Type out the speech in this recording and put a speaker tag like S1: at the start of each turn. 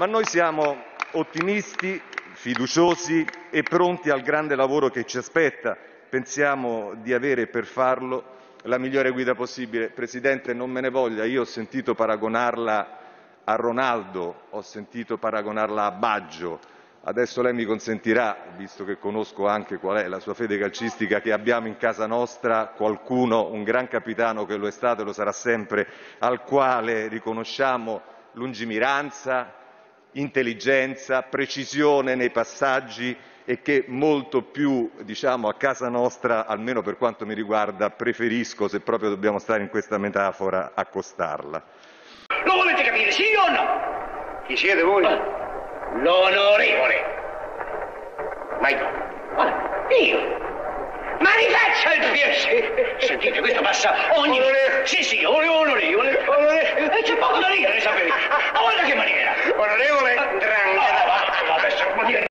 S1: Ma noi siamo ottimisti, fiduciosi e pronti al grande lavoro che ci aspetta. Pensiamo di avere per farlo la migliore guida possibile. Presidente, non me ne voglia, io ho sentito paragonarla a Ronaldo, ho sentito paragonarla a Baggio. Adesso lei mi consentirà, visto che conosco anche qual è la sua fede calcistica, che abbiamo in casa nostra qualcuno, un gran capitano che lo è stato e lo sarà sempre, al quale riconosciamo lungimiranza, intelligenza, precisione nei passaggi e che molto più diciamo, a casa nostra, almeno per quanto mi riguarda, preferisco, se proprio dobbiamo stare in questa metafora, accostarla.
S2: Lo volete capire, sì o no?
S3: Chi siete voi?
S2: L'onorevole.
S3: Ma io.
S2: Io. Ma rifaccia il piacere. Sentite, questo passa ogni...
S3: Onorevole.
S2: Sì, sì, onorevole.
S3: Onorevole.